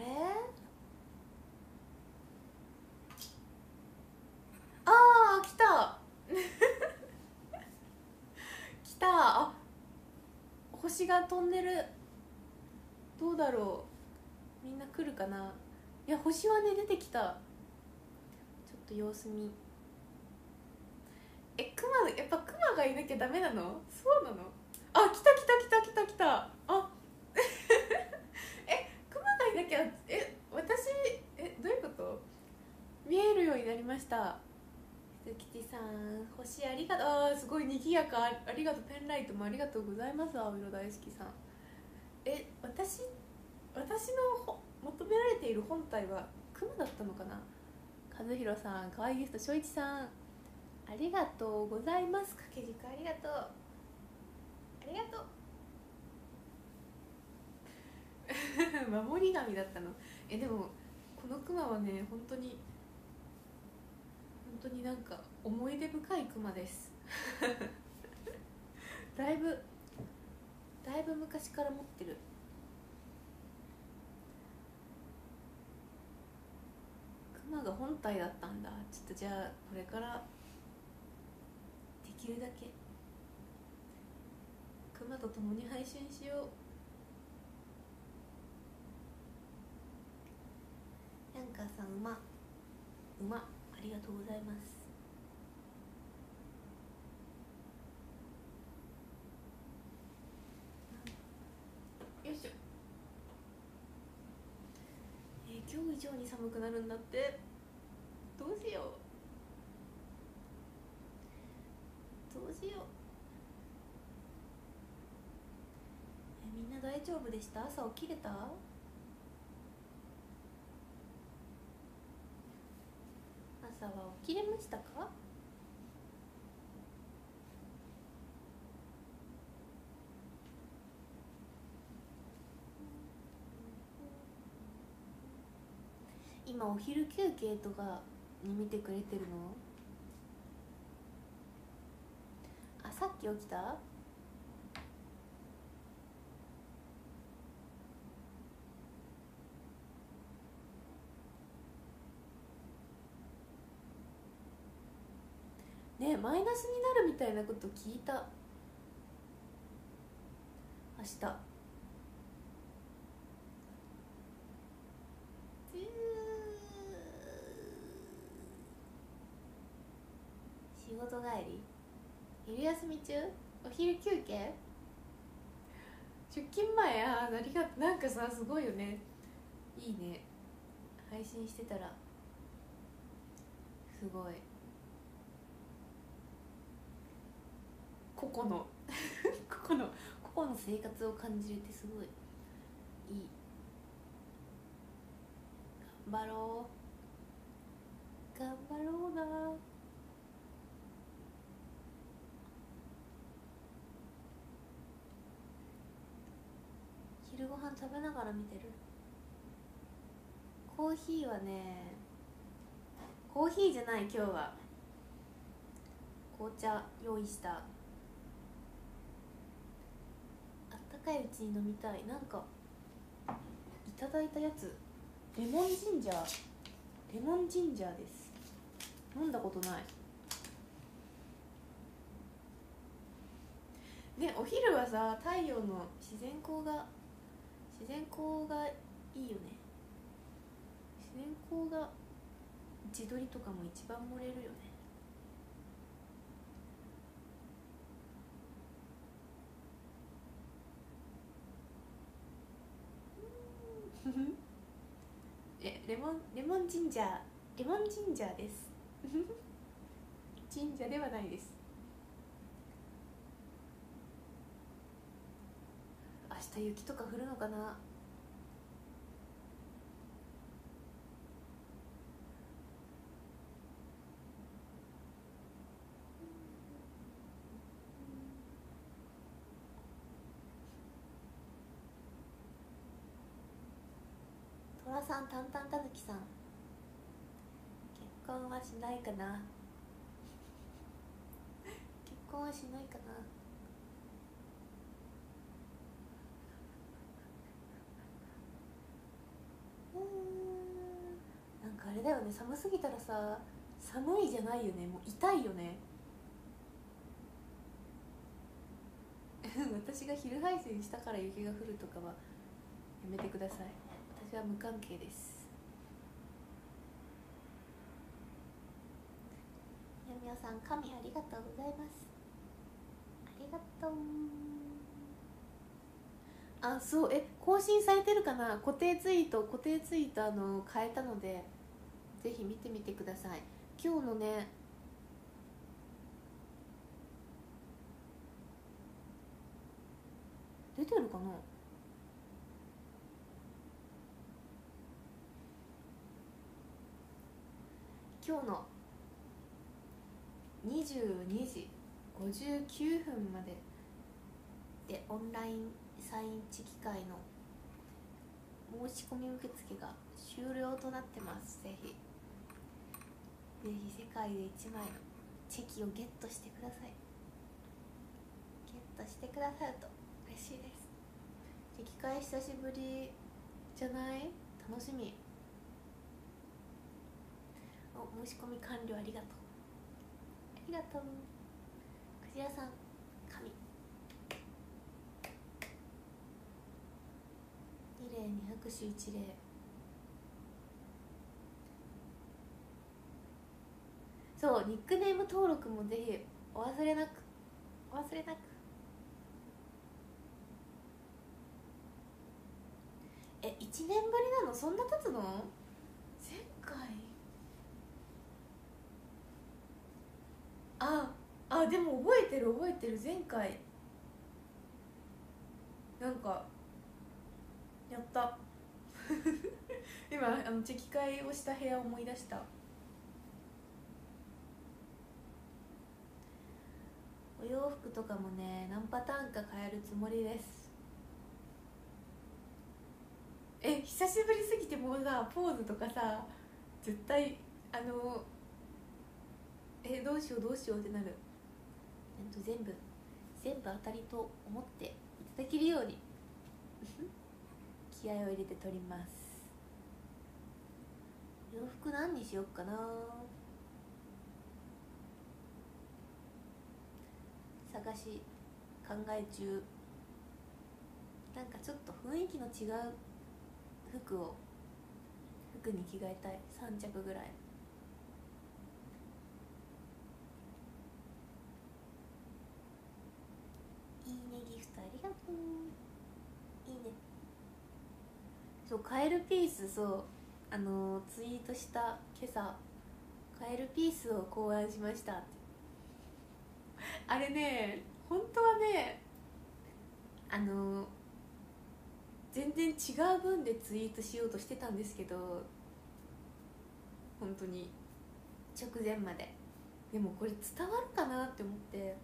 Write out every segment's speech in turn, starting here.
れ？ああ来た。来た。あ星が飛んでる。どうだろう。みんな来るかな。いや星はね出てきた。ちょっと様子見。えクマやっぱクマがいなきゃダメなの？そうなの？あ来た来た来た来た来たあえクマがいなきゃえ私えどういうこと見えるようになりました。鈴木さん星ありがとう。すごい賑やか。ありがとう。ペンライトもありがとうございます。青色大好きさん。え私私の求められている本体はクマだったのかな？和弘さん可愛いゲスト翔一さん。ありがとうございます。掛け軸ありがとう。ありがとう。守り神だったの。えでもこのクマはね本当に当になんか思い出深いクマです。だいぶだいぶ昔から持ってる。クマが本体だったんだ。ちょっとじゃあこれからできるだけ。クマと共に配信しよう。ヤンカーさん馬。馬。ありがとうございます。よいしょ。えー今日以上に寒くなるんだって。どうしよう。どうしよう。えみんな大丈夫でした？朝起きれた朝はしたか？今お昼休憩とかに見てくれてるの？あさっき起きたねマイナスになるみたいなこと聞いた。明日。仕事帰り。昼休み中？お昼休憩？出勤前あーありがとなんかさすごいよね。いいね。配信してたら。すごい。個々の 個々の個々の生活を感じれてすごいいい。頑張ろう。頑張ろうな。昼ご飯食べながら見てる。コーヒーはねコーヒーじゃない今日は。紅茶用意した。あったかいうちに飲みたい。なんかいただいたやつ。レモンジンジャー。レモンジンジャーです。飲んだことない。ねお昼はさ太陽の自然光が自然光がいいよね。自然光が自撮りとかも一番盛れるよね。えレモンレモンジンジャーレモンジンジャーです。神社ではないです。明日雪とか降るのかな？さんたんたんたぬきさん。結婚はしないかな。結婚はしないかな。うん。何かあれだよね。寒すぎたらさ寒いじゃないよね。もう痛いよね。私が昼配信したから雪が降るとかはやめてください。私は無関係です。みやみやさん神ありがとうございます。ありがとうあそう。え更新されてるかな？固定ツイート固定ツイートあの変えたのでぜひ見てみてください。今日のね出てるかな？今日の22時59分まででオンラインサインチ機会の申し込み受付が終了となってます。ぜひ。ぜひ世界で1枚のチェキをゲットしてください。ゲットしてくださると嬉しいです。チェキ会久しぶりじゃない？楽しみ。申し込み完了ありがとう。ありがとう。クジラさん神。二礼二拍手一礼。そうニックネーム登録もぜひお忘れなく。お忘れなく。え1年ぶりなの？そんな経つの？前回ああでも覚えてる覚えてる前回。なんかやった。今あのチェキ会をした部屋を思い出した。お洋服とかもね何パターンか変えるつもりです。え久しぶりすぎてもうさポーズとかさ絶対あのえどうしようどうしようってなる。ちゃんと全部全部当たりと思っていただけるように。気合を入れて撮ります。洋服何にしよっかな。探し考え中。なんかちょっと雰囲気の違う服を服に着替えたい。3着ぐらいねギフトありがとういいねそうカエルピースそうあのツイートした今朝カエルピースを考案しましたって。あれね本当はねあの全然違う文でツイートしようとしてたんですけど本当に直前まで。でもこれ伝わるかなって思って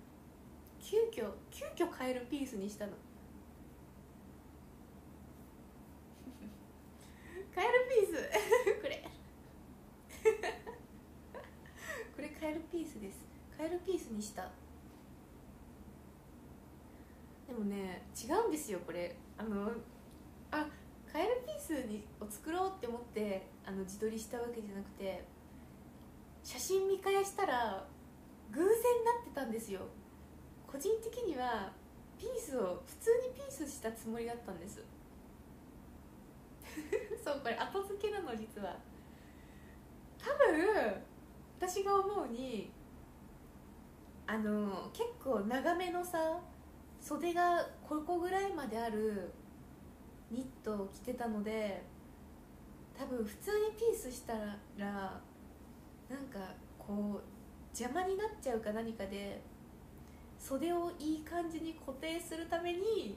急遽急遽カエルピースにしたの。カエルピース。これ。これカエルピースです。カエルピースにした。でもね違うんですよこれ。あのあカエルピースにを作ろうって思ってあの自撮りしたわけじゃなくて写真見返したら偶然なってたんですよ。個人的にはピースを普通にピースしたつもりだったんです。そうこれ後付けなの実は。多分私が思うにあの結構長めのさ袖がここぐらいまであるニットを着てたので多分普通にピースしたらなんかこう邪魔になっちゃうか何かで袖をいい感じに固定するために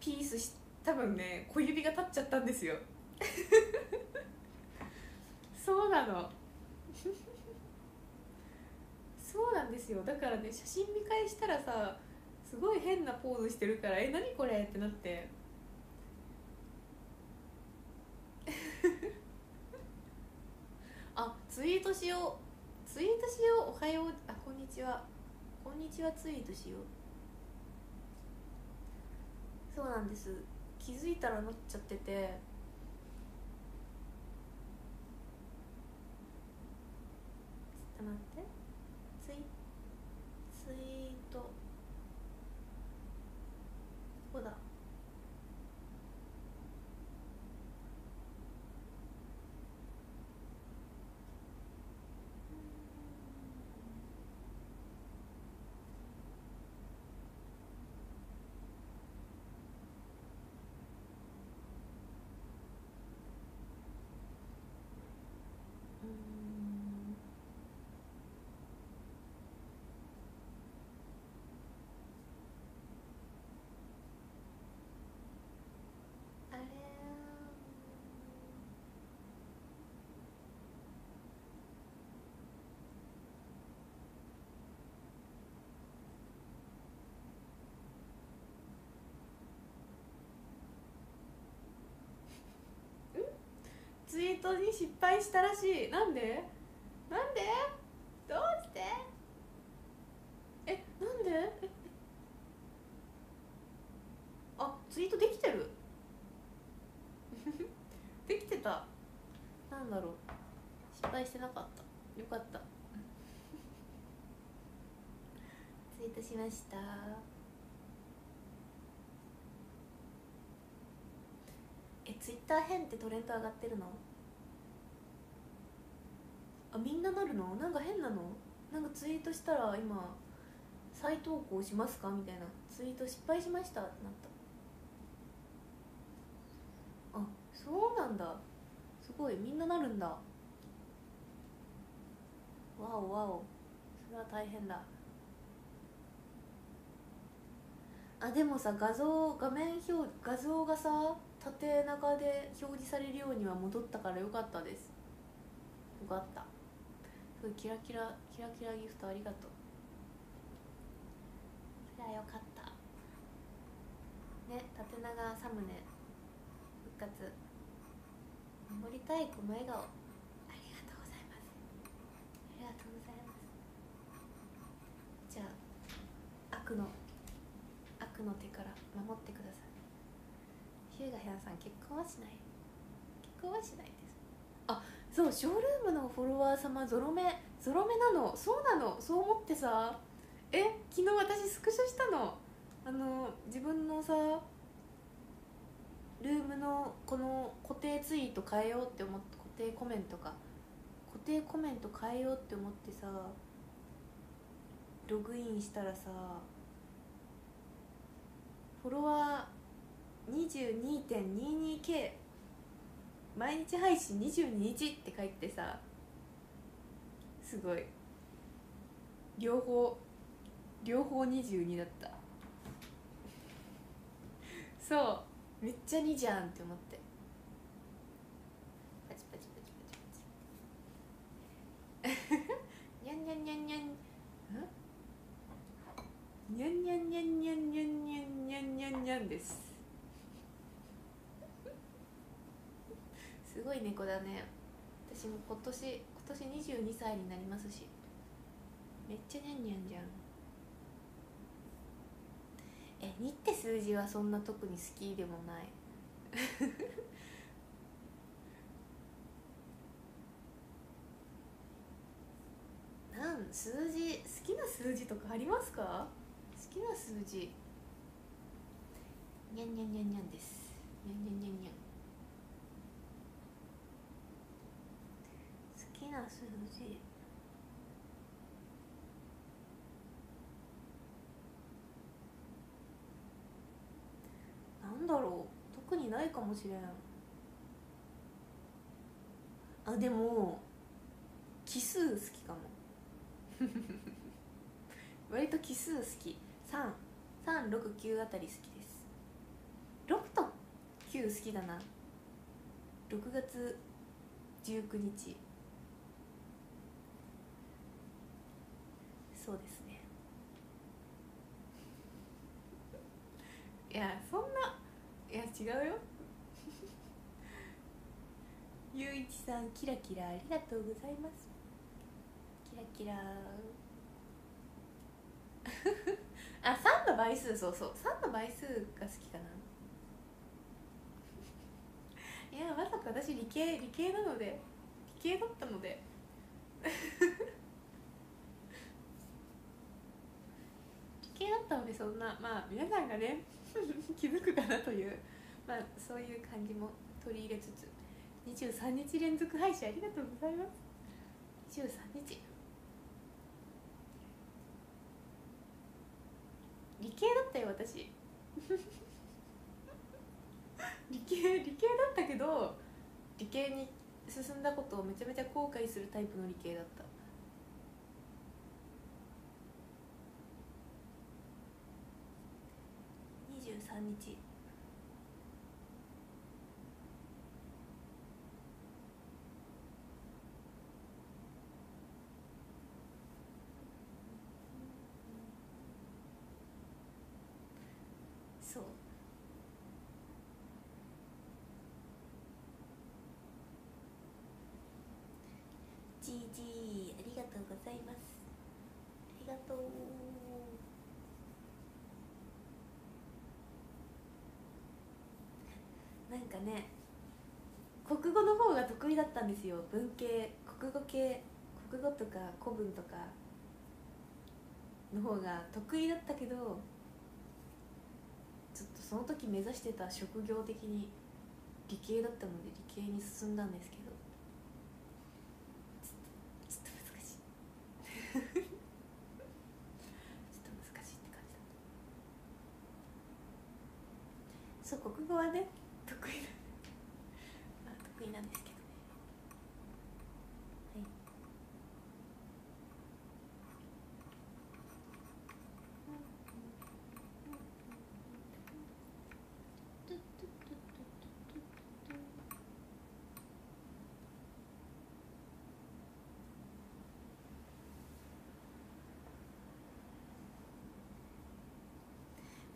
ピースし多分ね小指が立っちゃったんですよ。そうなの。そうなんですよ。だからね写真見返したらさすごい変なポーズしてるから「え何これ?」ってなって。あツイートしよう。ツイートしよう。おはよう。あこんにちは。こんにちはツイートしよう。そうなんです気づいたらなっちゃってて。ちょっと待って。ツイツイイートに失敗したらしい。なんで？なんで？どうして？えなんで？あツイートできてる。できてた。なんだろう。失敗してなかった。よかった。ツイートしました。えツイッター変ってトレンド上がってるの？あみんななるの？なんか変なの？なんかツイートしたら今再投稿しますか？みたいな。ツイート失敗しました？ってなった。あそうなんだ。すごい。みんななるんだ。わおわお。それは大変だ。あでもさ画像画面表画像がさ縦長で表示されるようには戻ったからよかったです。よかった。キラキラキラキラギフトありがとう。それはよかった。ね縦長サムネ復活。守りたいこの笑顔。ありがとうございます。ありがとうございます。じゃあ悪の悪の手から守ってください。ヒューガヘアさん結婚はしない。結婚はしないそうショールームのフォロワー様ゾロ目ゾロ目なの。そうなの。そう思ってさ。え昨日私スクショしたの。あの自分のさルームのこの固定ツイート変えようって思って固定コメントか。固定コメント変えようって思ってさログインしたらさフォロワー 22.22K 毎日配信22日って書いてさすごい。両方両方22だった。そう。めっちゃ2じゃんって思って。パチパチパチパチパチ。にゃんにゃんにゃんにゃんんにゃん？にゃんにゃんにゃんにゃんにゃんにゃんにゃんにゃんです。すごい猫だね。私も今年今年22歳になりますし。めっちゃにゃんにゃんじゃん。え2って数字はそんな特に好きでもない。なん数字好きな数字とかありますか？好きな数字。にゃんにゃんにゃんにゃんです。にゃんにゃんにゃんにゃん好きな数字なんだろう特にないかもしれん。あでも奇数好きかも。割と奇数好き。3369あたり好きです。6と9好きだな。6月19日。そうですね。いやそんないや違うよ。ゆういちさんキラキラありがとうございます。キラキラ あ3の倍数そうそう。3の倍数が好きかな。いやまさか私理系理系なので理系だったので そんなまあ皆さんがね 気づくかなというまあそういう感じも取り入れつつ23日連続配信ありがとうございます。23日。理系だったよ私。理系理系だったけど理系に進んだことをめちゃめちゃ後悔するタイプの理系だった23日。そう。じいじいありがとうございます。ありがとうなんかね。国語の方が得意だったんですよ文系。国語系。国語とか古文とか。の方が得意だったけどちょっとその時目指してた職業的に理系だったので理系に進んだんですけどちょっとちょっと難しいちょっと難しいって感じだったそう国語はね得意なまあ得意なんですけどね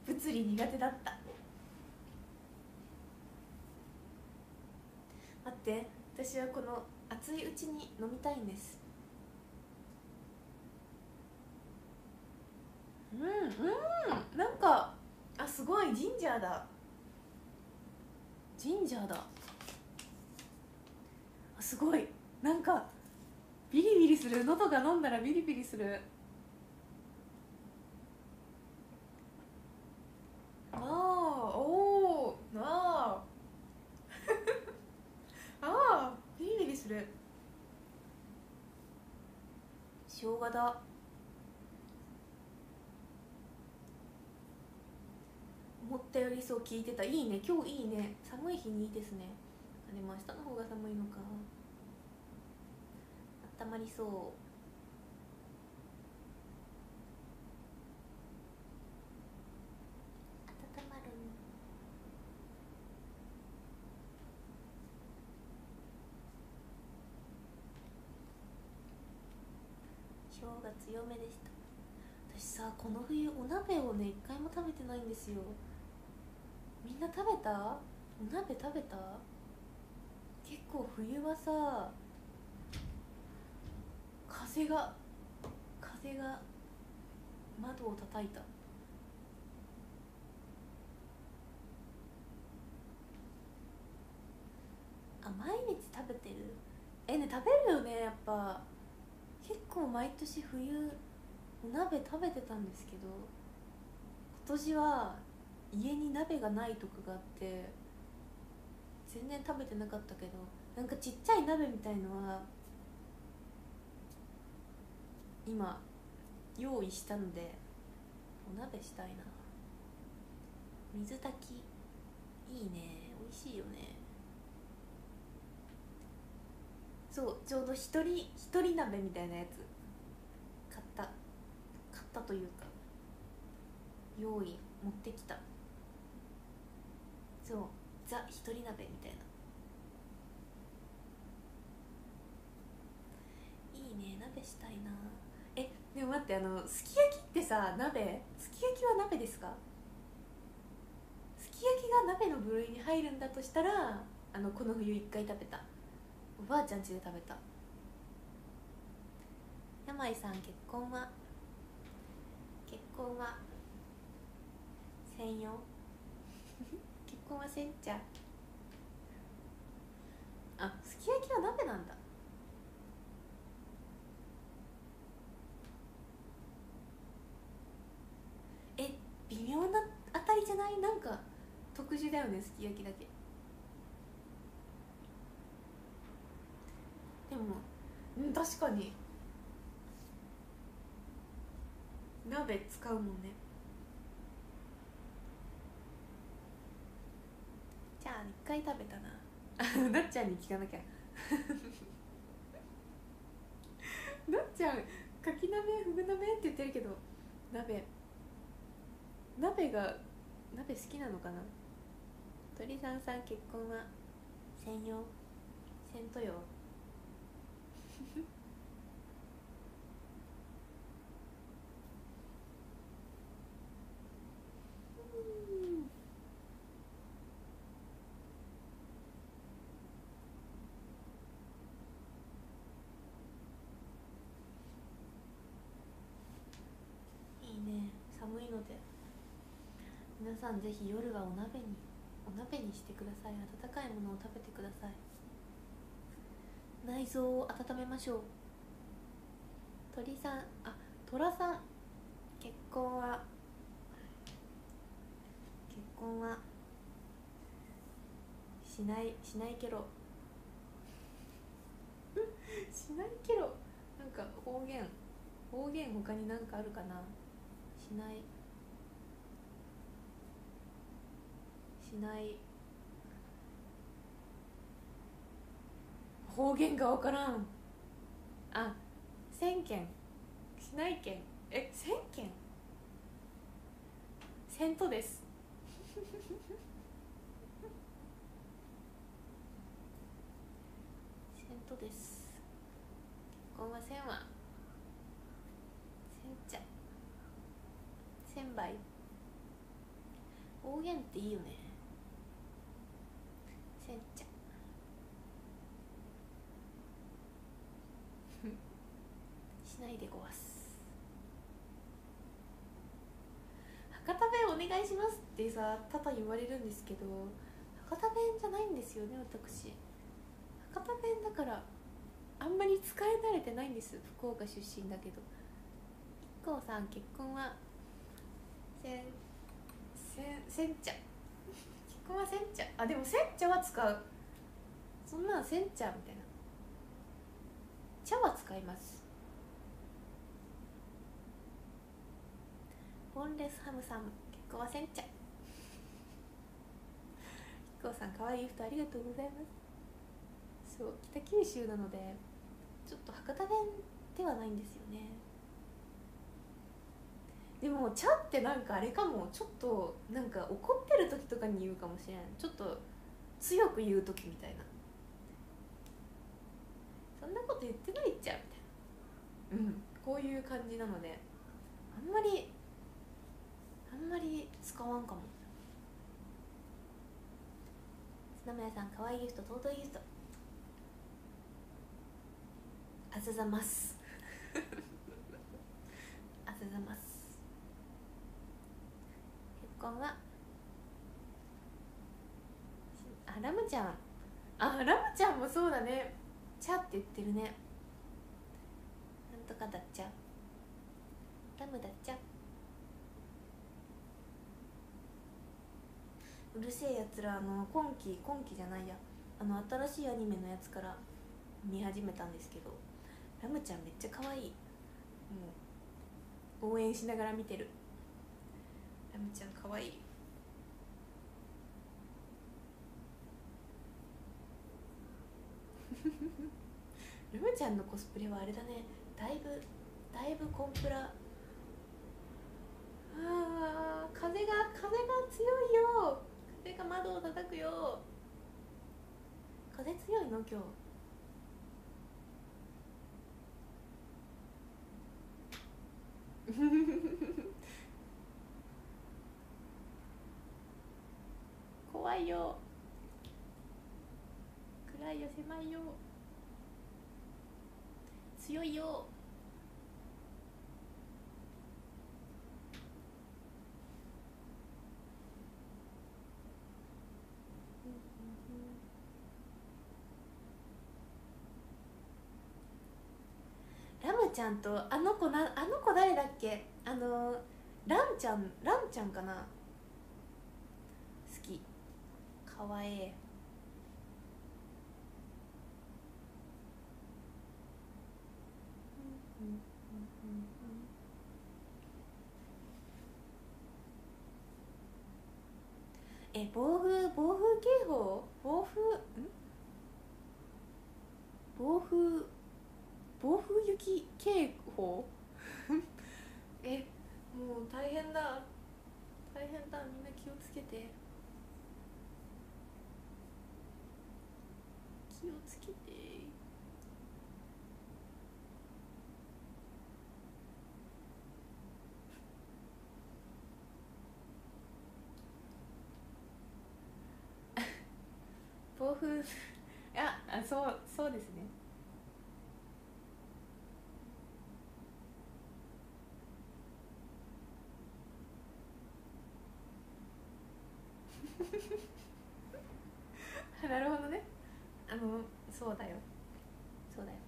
はい物理苦手だった。待って私はこの熱いうちに飲みたいんです。うんうん。なんかあすごいジンジャーだ。ジンジャーだ。あすごい。なんかビリビリする。喉が飲んだらビリビリするああおおああああビリビリする生姜だ思ったよりそう聞いてた。いいね。今日いいね。寒い日にいいですね。あでも明日の方が寒いのか。温まりそう温まる氷が強めでした。私さこの冬お鍋をね一回も食べてないんですよ。みんな食べた？お鍋食べた？結構冬はさ風が風が窓を叩いた。あ毎日食べてる？えね食べるよねやっぱ。結構毎年冬お鍋食べてたんですけど今年は家に鍋がないとかがあって全然食べてなかったけどなんかちっちゃい鍋みたいのは今用意したのでお鍋したいな。水炊き。いいね。美味しいよね。そうちょうど一人一人鍋みたいなやつ。買った。買ったというか用意持ってきた。そうザ一人鍋みたいな。いいね鍋したいな。えでも待ってあのすき焼きってさ鍋？すき焼きは鍋ですか？すき焼きが鍋の部類に入るんだとしたらあのこの冬一回食べた。おばあちゃん家で食べた。山井さん結婚は？結婚は？専用？結婚はせんちゃあすき焼きは鍋なんだ。え微妙なあたりじゃない？なんか特殊だよねすき焼きだけ。うん。確かに。鍋使うもんね。じゃあ一回食べたな。なっちゃんに聞かなきゃ。なっちゃんかき鍋ふぐ鍋って言ってるけど鍋。鍋が鍋好きなのかな？鳥さんさん結婚は専用？せんとようんいいね寒いので皆さんぜひ夜はお鍋にお鍋にしてください。温かいものを食べてください。内臓を温めましょう。鳥さんあ虎さん。結婚は結婚はしないしないけろ しないけろなんか方言。方言他に何かあるかな？しない。しない。方言が分からん。あ千件。しない件。え千件？セントです。セントです。結婚は千は。千茶。千倍方言っていいよね千茶しないでごわす。博多弁お願いしますってさ多々言われるんですけど博多弁じゃないんですよね私。博多弁だからあんまり使い慣れてないんです。福岡出身だけど。IKKO さん結婚は？せんせんせん茶結婚はせん茶あでもせん茶は使う。そんなんせん茶みたいな。茶は使いますボンレスハムさん結婚はせん茶 IKKO さん可愛いギフトありがとうございます。そう北九州なのでちょっと博多弁ではないんですよね。でも茶ってなんかあれかも。ちょっとなんか怒ってる時とかに言うかもしれん。ちょっと強く言う時みたいな。そんなこと言ってないっちゃみたいな。うん。こういう感じなのであんまりんまり使わんかも。砂村さん可愛いギフト尊いギフトあざざます。あざざます。結婚は？あラムちゃん。あラムちゃんもそうだね「ちゃ」って言ってるね。なんとかだっちゃ。ラムだっちゃ。うるせえやつらの今期今期じゃないや。あの新しいアニメのやつから見始めたんですけどラムちゃんめっちゃ可愛い。もう応援しながら見てる。ラムちゃん可愛い。ラムちゃんのコスプレはあれだね。だいぶだいぶコンプラ。あー風が風が強いよ。風が窓を叩くよ。風強いの今日。怖いよ。暗いよ狭いよ。強いよ。ちゃんとあの子なあの子誰だっけ？あのランちゃんランちゃんかな？好き。かわいい。え暴風暴風警報？暴風ん？暴風暴風雪警報？えもう大変だ。大変だ。みんな気をつけて。気をつけて。暴風いやあそうそうですねなるほどねあのそうだよそうだよ、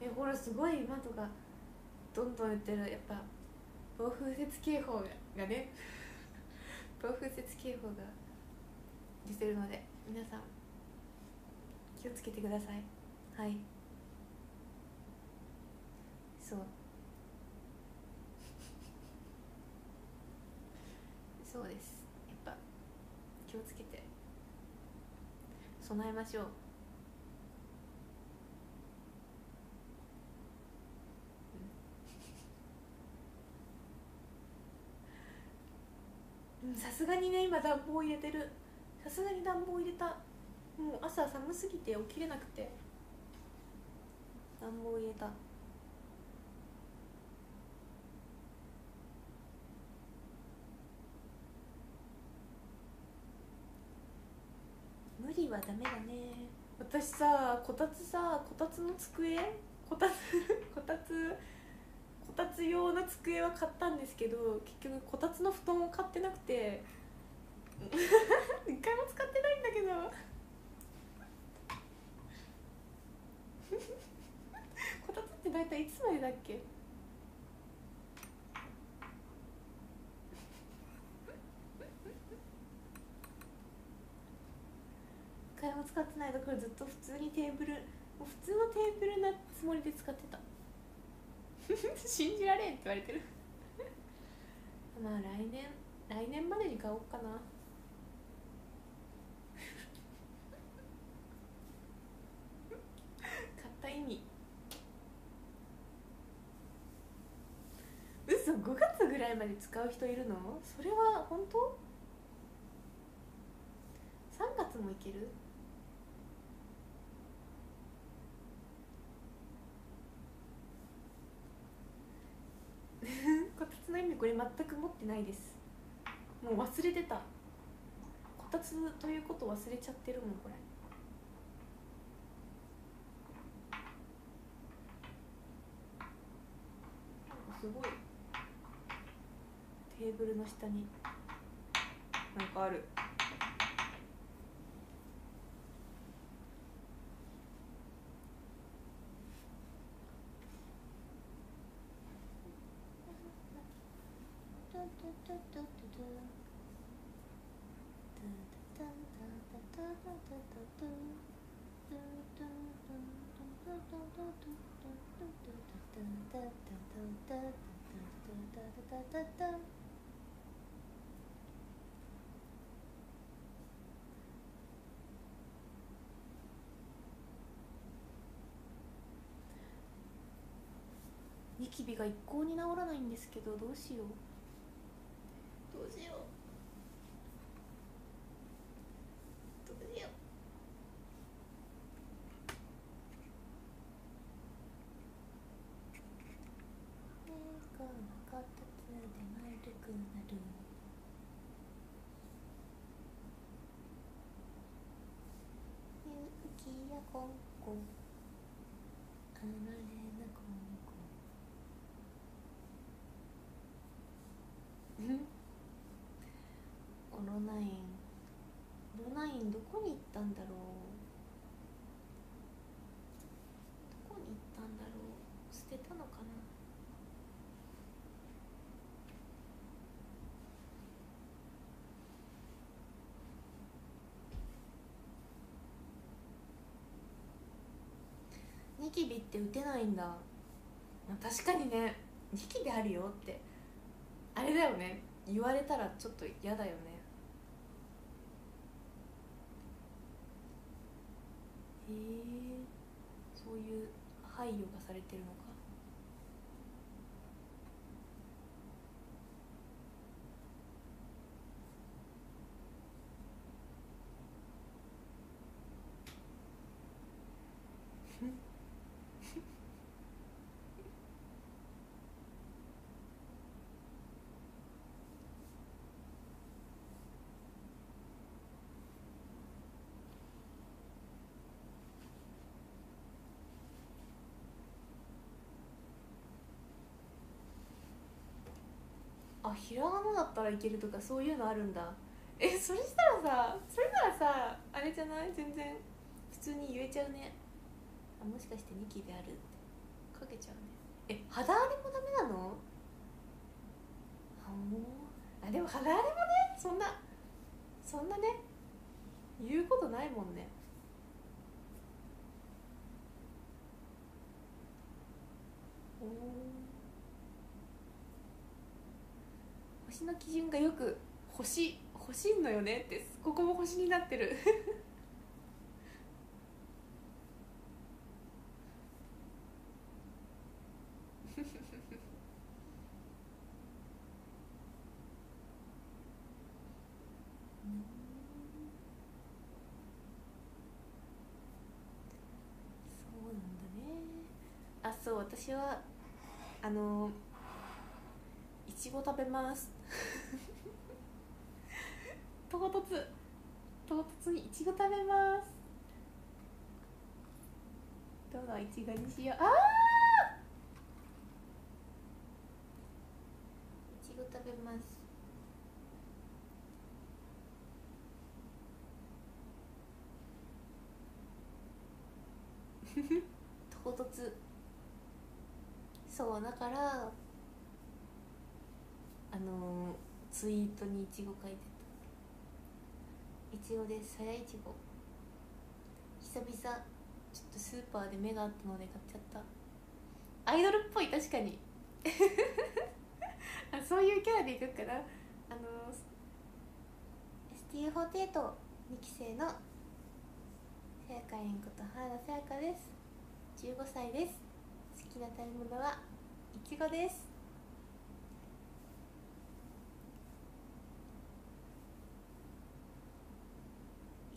うん、えほらすごい窓がどんどん言ってるやっぱ暴風雪警報がね 暴風雪警報が出てるので皆さん気をつけてください。はい。そう。そうです。やっぱ気をつけて。備えましょう。さすがにね今暖房入れてる。さすがに暖房入れた。もう朝寒すぎて起きれなくて。暖房入れた。無理はダメだね。私さこたつさこたつの机？こたつ こたつたつ用の机は買ったんですけど結局こたつの布団を買ってなくて。一回も使ってないんだけど。こたつって大体いつまでだっけ？一回も使ってない。だからずっと普通にテーブルもう普通のテーブルなつもりで使ってた。信じられんって言われてる。まあ来年来年までに買おうかな。買った意味。嘘5月ぐらいまで使う人いるの？それは本当 ?3 月もいけるこたつの意味これ全く持ってないです。もう忘れてた。こたつということ忘れちゃってるもんこれ。すごい。テーブルの下に。なんかあるニキビが一向に治らないんですけどどうしようどうしようどうしよう目が形で丸くなる勇気やコンコンあられなコンコンオロナイン。オロナインどこに行ったんだろうどこに行ったんだろう捨てたのかなキビって打てないんだ、確かにねニキビあるよって。あれだよね。言われたらちょっと嫌だよね。へえそういう配慮がされてるのかあひらがなだったらいけるとかそういうのあるんだ。えそれしたらさそれならさあれじゃない？全然。普通に言えちゃうね。あもしかしてニキビあるって。かけちゃうね。え肌荒れもダメなの？あもう。あでも肌荒れもねそんなそんなね言うことないもんね。星の基準がよく星星んのよねってここも星になってる。そうなんだね。あそう私はあのいちご食べます。唐突。唐突にいちご食べます。どのいちごにしよう。ああいちご食べます。唐突。そうだからあの、ツイートにいちご書いてた。いちごですさやいちご。久々ちょっとスーパーで目があったので買っちゃった。アイドルっぽい確かに。あそういうキャラでいくかな。あのー、ST48 2期生のさやかえんこと原田さやかです。15歳です。好きな食べ物はいちごです。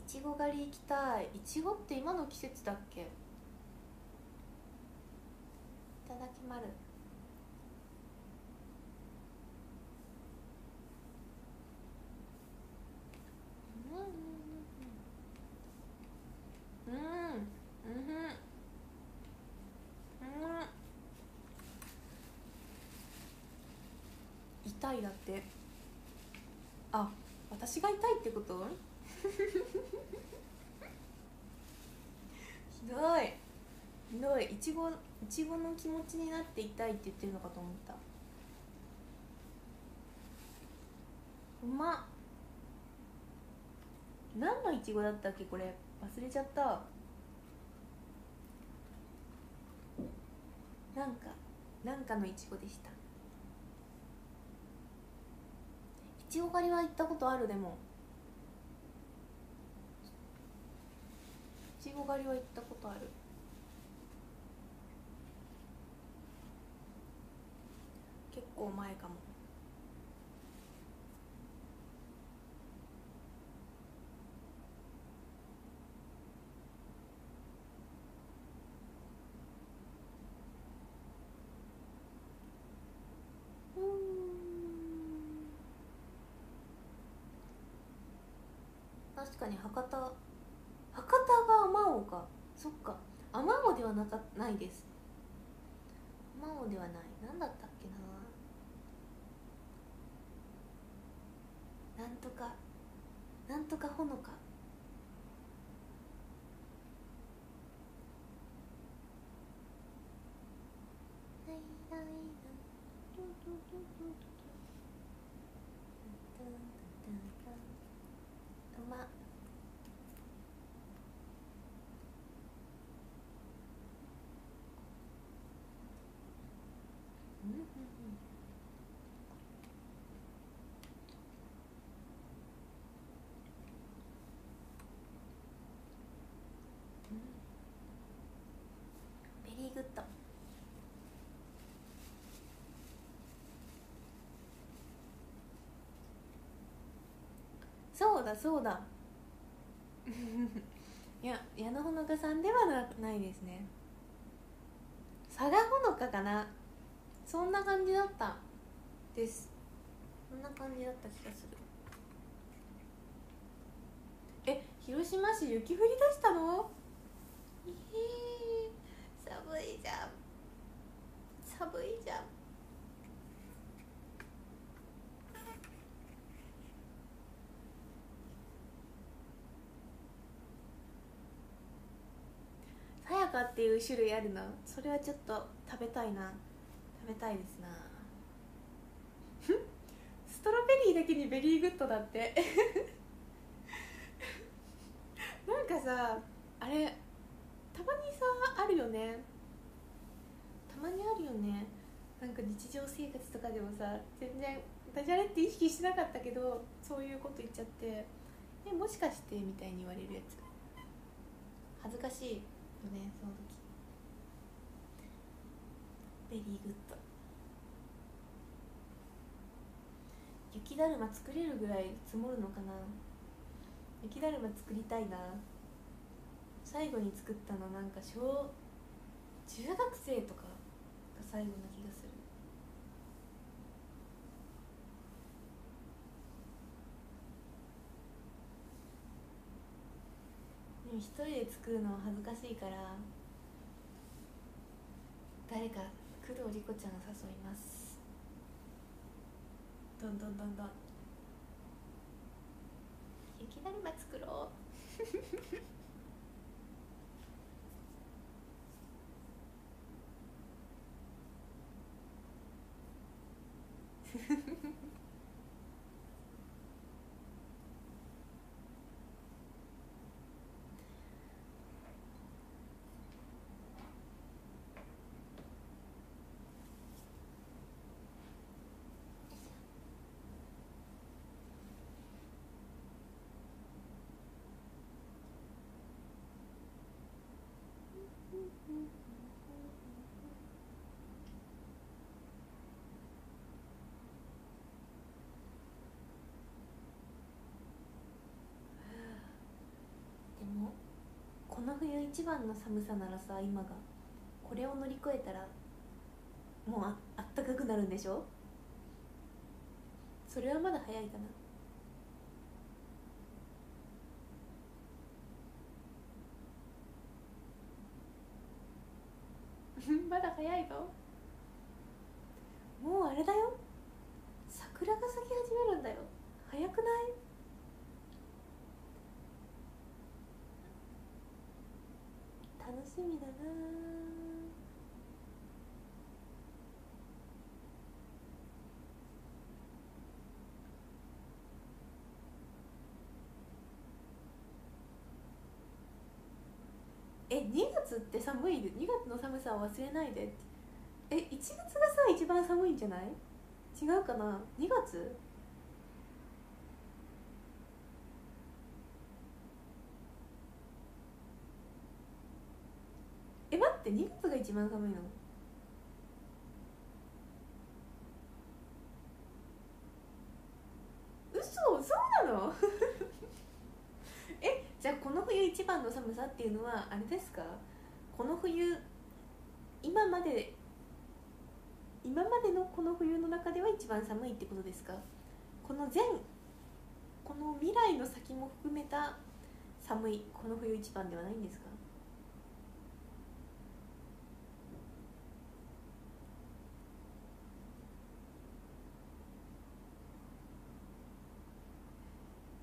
ちご狩り行きたい。いちごって今の季節だっけ？いただきまる。うんうんうんうん。痛いだってあ私が痛いってことひどい。ひどい。いちごいちごの気持ちになって痛いって言ってるのかと思った。うまっ。何のいちごだったっけ？これ。忘れちゃった。なんかなんかのいちごでした。いちご狩りは行ったことあるでもいちご狩りは行ったことある？結構前かも。確かに博多おかそっか。あまおではなかないです。あまおではない。何だったっけな。なんとかなんとかほのか。そうだそうだ。いや矢野ほのかさんではなないですね。佐賀ほのかかな。そんな感じだったです。そんな感じだった気がする。え広島市雪降り出したの？えー、寒いじゃん。寒いじゃんさやかっていう種類あるの？それはちょっと食べたいな。食べたいですな。ストロベリーだけに very good だって。なんかさあれたまにさあるよね。たまにあるよね。なんか日常生活とかでもさ全然ダジャレって意識してなかったけどそういうこと言っちゃって「えもしかして」みたいに言われるやつ。恥ずかしいよねその時。 very good。雪だるま作れるぐらい積もるのかな。雪だるま作りたいな。最後に作ったのなんか小中学生とかが最後な気がする。でも一人で作るのは恥ずかしいから誰か工藤莉子ちゃんが誘います。どんどんどんどん。雪だるま作ろうでもこの冬一番の寒さならさ今がこれを乗り越えたらもうああったかくなるんでしょ？それはまだ早いかな。まだ早いぞもうあれだよ桜が咲き始めるんだよ早くない楽しみだな。え2月って寒い？で2月の寒さを忘れないでえ1月がさ一番寒いんじゃない？違うかな？2月え待って2月が一番寒いの？嘘そうなの？えじゃあこの冬一番の寒さっていうのはあれですか？この冬今まで今までのこの冬の中では一番寒いってことですか？この全この未来の先も含めた寒いこの冬一番ではないんですか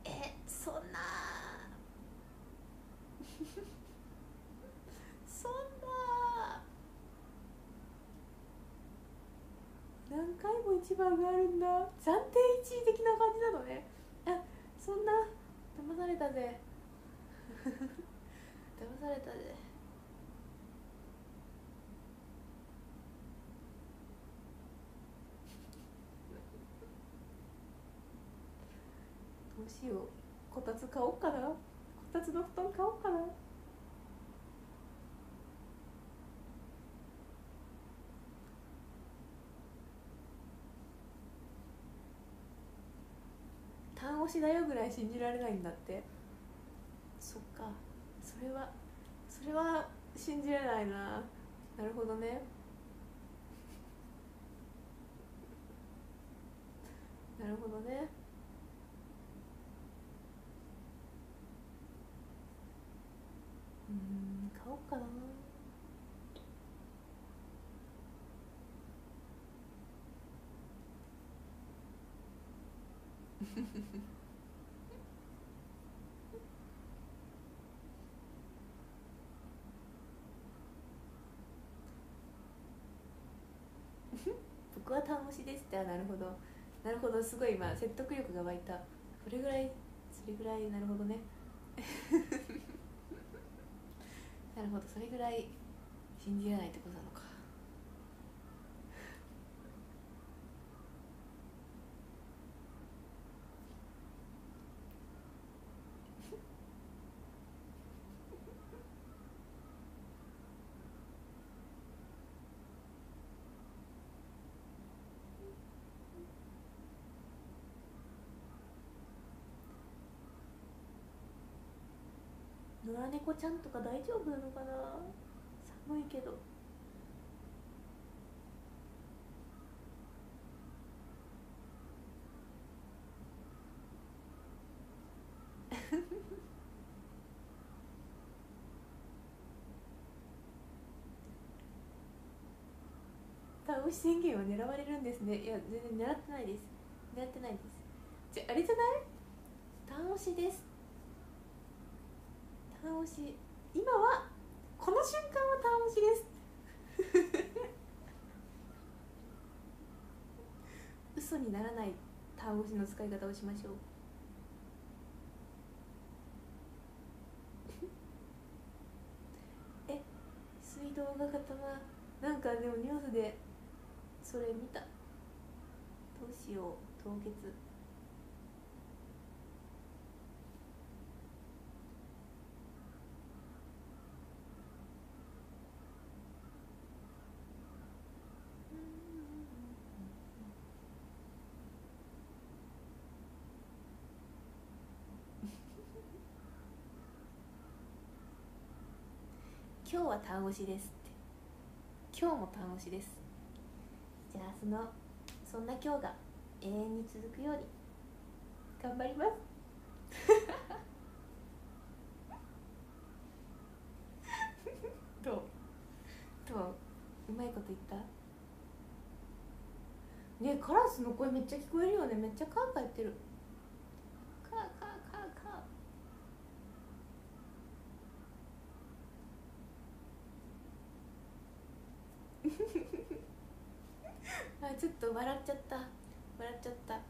えそんなそんな何回も一番があるんだ。暫定1位的な感じなのね。あそんな。騙されたぜ。騙されたぜ。どうしよう。こたつ買おうかな。こたつの布団買おうかな。単押しだよぐらい信じられないんだって。そっか。それはそれは信じられないな。なるほどね。なるほどね。うん買おうかな。僕は単押しですってあなるほど。なるほどすごい今説得力が湧いた。それぐらいそれぐらいなるほどね。なるほどそれぐらい信じられないってことなのか。野良猫ちゃんとか大丈夫なのかな？寒いけど。倒し宣言は狙われるんですね。いや全然狙ってないです。狙ってないです。じゃあれじゃない？倒しです。倒し。今はこの瞬間は倒しです。嘘にならない倒しの使い方をしましょう。え水道が固まなんかでもニュースでそれ見た。どうしよう。凍結。今日は単押しですって。今日も単押しです。じゃあそのそんな今日が永遠に続くように頑張ります。どう？どう？うまいこと言った？ねカラスの声めっちゃ聞こえるよね。めっちゃカーカー言ってるカーカーカーカーあちょっと笑っちゃった。笑っちゃった。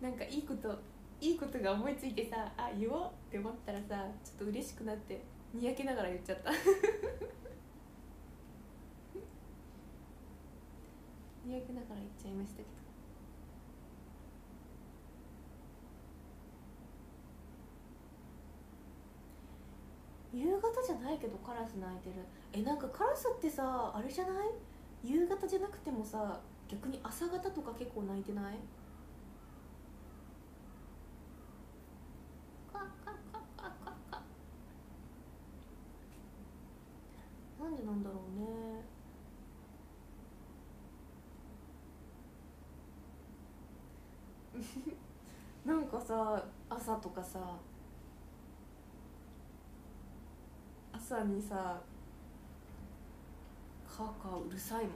なんかいいこといいことが思いついてさあ言おうって思ったらさちょっと嬉しくなってにやけながら言っちゃった。にやけながら言っちゃいましたけど夕方じゃないけどカラス鳴いてる。えなんかカラスってさあれじゃない？夕方じゃなくてもさ逆に朝方とか結構鳴いてない？なんでなんだろうね。なんかさ朝とかさ朝にさカーカーうるさいもん。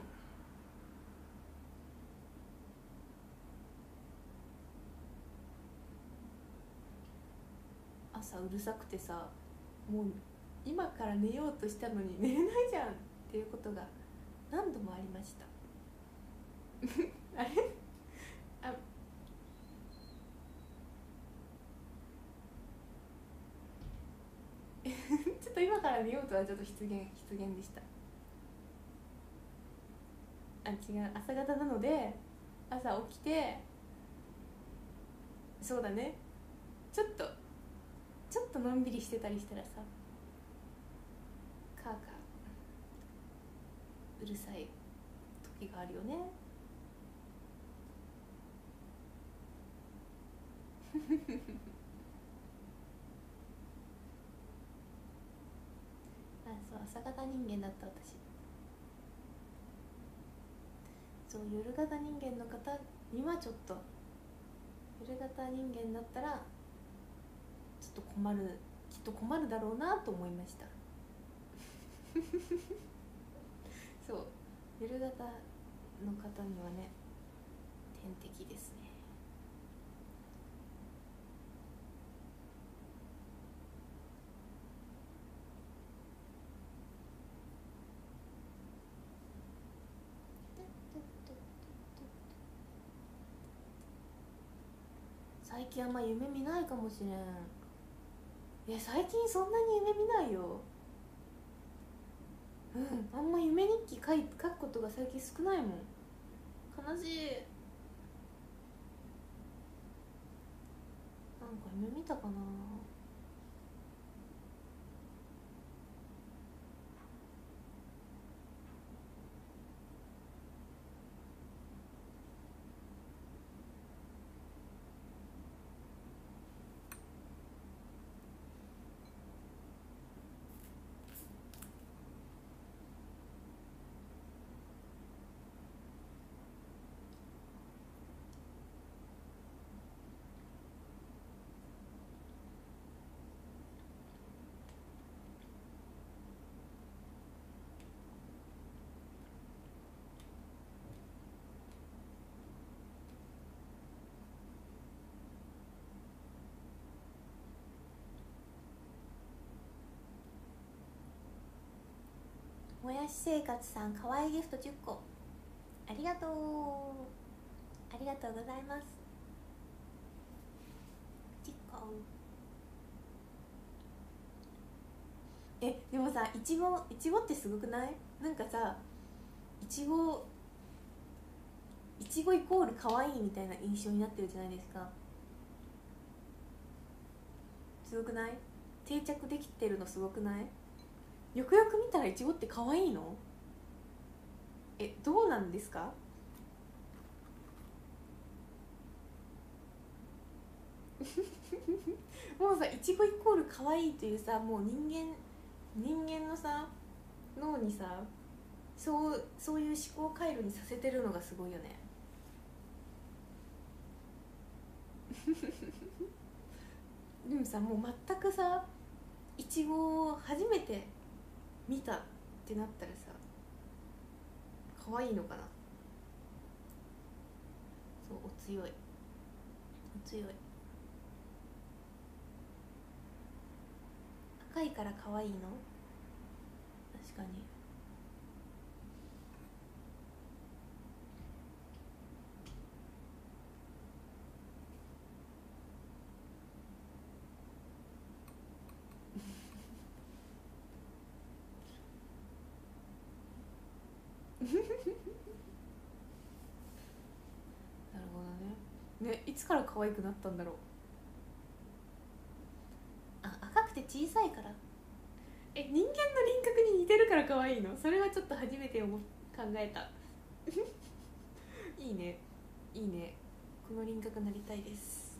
朝うるさくてさもう今から寝ようとしたのに寝れないじゃんっていうことが何度もありました。あれあちょっと今から寝よう。とはちょっと失言失言でした。あ違う朝方なので朝起きてそうだね。ちょっとちょっとのんびりしてたりしたらさカーカーうるさい時があるよね。朝型人間だった私。そう夜型人間の方にはちょっと夜型人間だったらちょっと困るきっと困るだろうなと思いました。そう夜型の方にはね天敵ですね最近あんま夢見ないかもしれん。いや最近そんなに夢見ないよ。うん。あんま夢日記書い書くことが最近少ないもん。悲しい。なんか夢見たかな。もやし生活さんかわいいギフト10個。ありがとう。ありがとうございます。10個。えでもさいちごいちごってすごくない？なんかさいちごいちごイコール可愛いみたいな印象になってるじゃないですか。すごくない？定着できてるのすごくない？よくよく見たらいちごって可愛いの？えどうなんですか？もうさいちごイコール可愛いというさもう人間人間のさ脳にさそうそういう思考回路にさせてるのがすごいよね。でもさもう全くさいちごを初めて見たってなったらさ可愛いのかな？そうお強い。お強い。赤いから可愛いの？確かになるほどねねいつから可愛くなったんだろう？あ赤くて小さいから。え人間の輪郭に似てるから可愛いの？それはちょっと初めて思考えた。いいね。いいね。この輪郭なりたいです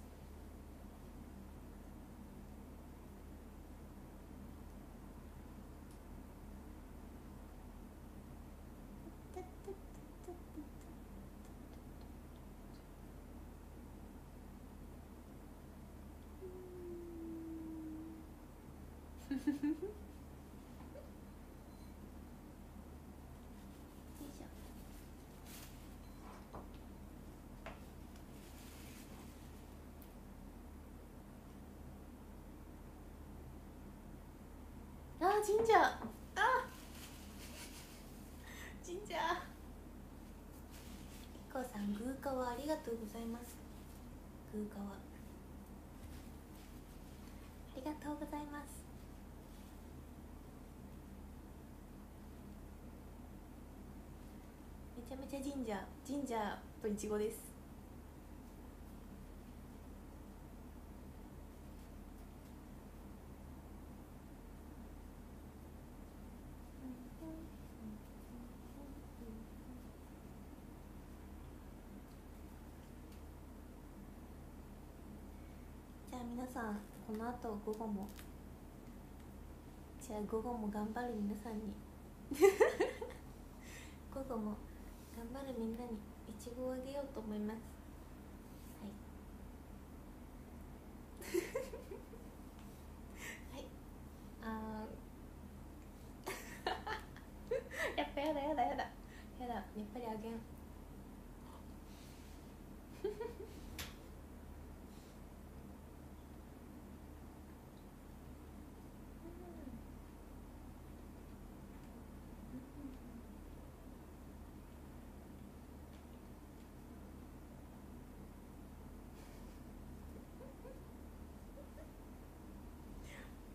あー神社。あ神社。いこさんグーカワありがとうございます。グーカワ。ありがとうございます。めちゃめちゃ神社神社といちごです。じゃあ皆さんこの後午後もじゃあ午後も頑張る皆さんに。午後も頑張るみんなにいちごをあげようと思いますはいはいあーやっぱやだやだやだやだやっぱりあげん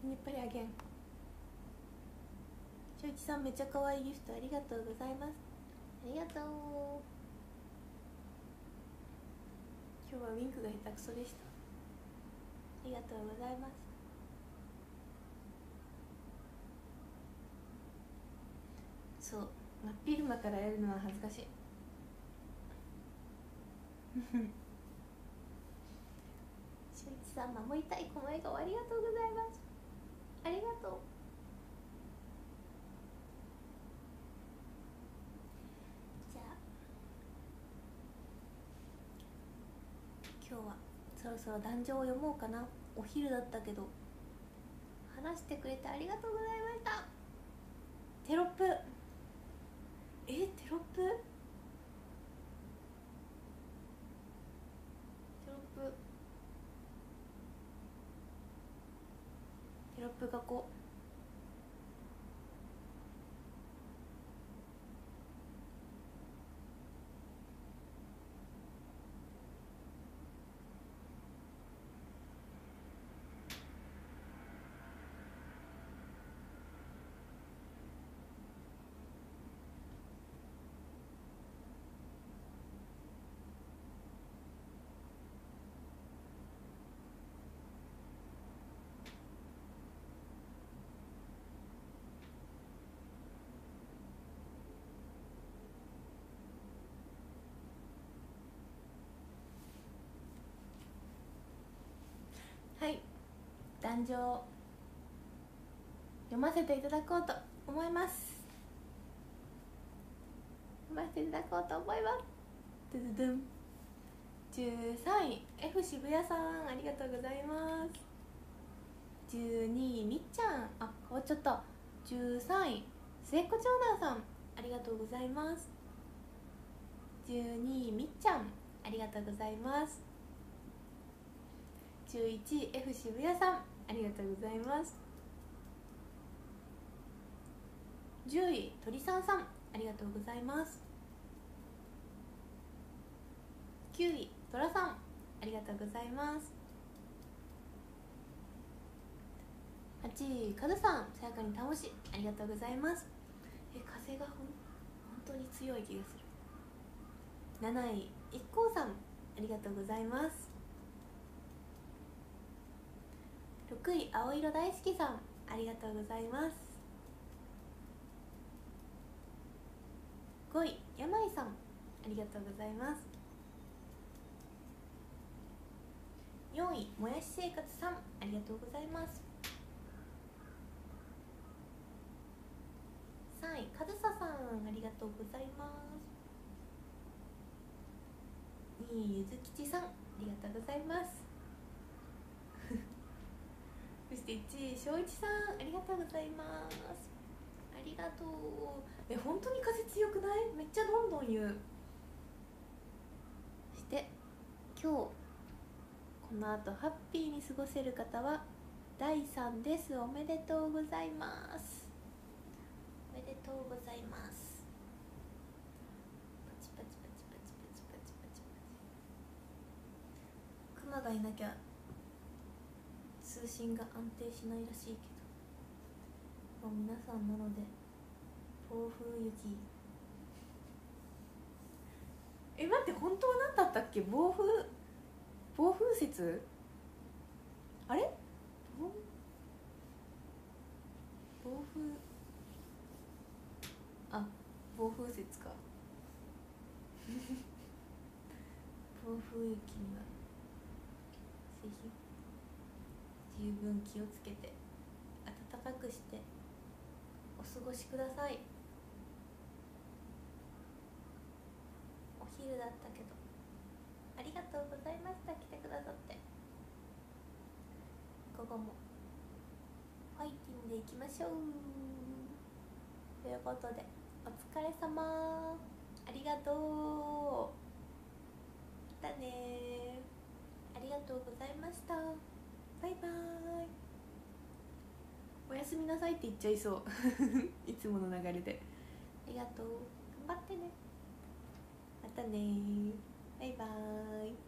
やっぱりあげん。しょういちさんめっちゃ可愛いギフトありがとうございます。ありがとう。今日はウィンクが下手くそでした。ありがとうございます。そう真っ昼間からやるのは恥ずかしい。しゅういちさん守りたいこの笑顔ありがとうございますありがとう。じゃあ。今日はそろそろ壇上を読もうかな。お昼だったけど。話してくれてありがとうございました。テロップ。えテロップ？箱。壇上読ませていただこうと思います。読ませていただこうと思います。ドゥドゥドゥン。13位 F 渋谷さんありがとうございます。12位みっちゃん。あ変わっちゃった。13位末っ子長男さん。ありがとうございます。12位みっちゃん。ありがとうございます。11位 F 渋谷さん。ありがとうございます。10位鳥さんさんありがとうございます。9位トラさんありがとうございます。8位カズさんさやかに倒しありがとうございます。え風がほん本当に強い気がする。7位 i k さんありがとうございます。6位青色大好きさんありがとうございます。5位山井さんありがとうございます。4位もやし生活さんありがとうございます。3位かずささんありがとうございます。2位ゆずきちさんありがとうございます。そして1位翔一さんありがとうございます。ありがとう。え本当に風強くない？めっちゃどんどん言う。そして今日この後ハッピーに過ごせる方は第3です。おめでとうございます。おめでとうございます。パチパチパチパチパチパチパチ。熊がいなきゃ通信が安定しないらしいけど。もう皆さんなので暴風雪。え待って本当は何だったっけ？暴風暴風雪？あれ？暴暴風？あ暴風雪か。暴風雪にはぜひ十分気をつけて暖かくしてお過ごしください。お昼だったけどありがとうございました来てくださって。午後もファイティンでいきましょう。ということでお疲れ様。ありがとう。またねありがとうございました。バイバイ。おやすみなさいって言っちゃいそう。いつもの流れで。ありがとう。頑張ってね。またねバイバイ